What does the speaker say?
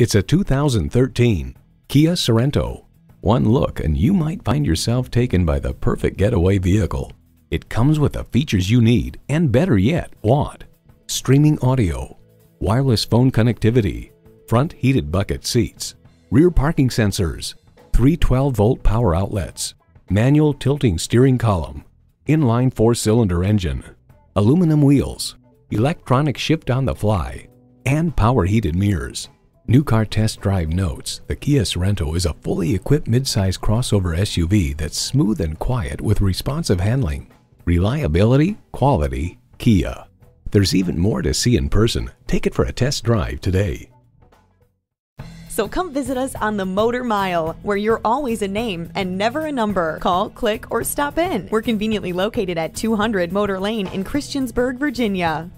It's a 2013 Kia Sorento. One look and you might find yourself taken by the perfect getaway vehicle. It comes with the features you need and better yet, want. Streaming audio, wireless phone connectivity, front heated bucket seats, rear parking sensors, three 12-volt power outlets, manual tilting steering column, inline four-cylinder engine, aluminum wheels, electronic shift on the fly, and power heated mirrors. New Car Test Drive notes the Kia Sorento is a fully equipped midsize crossover SUV that's smooth and quiet with responsive handling. Reliability, quality, Kia. There's even more to see in person. Take it for a test drive today. So come visit us on the Motor Mile, where you're always a name and never a number. Call, click, or stop in. We're conveniently located at 200 Motor Lane in Christiansburg, Virginia.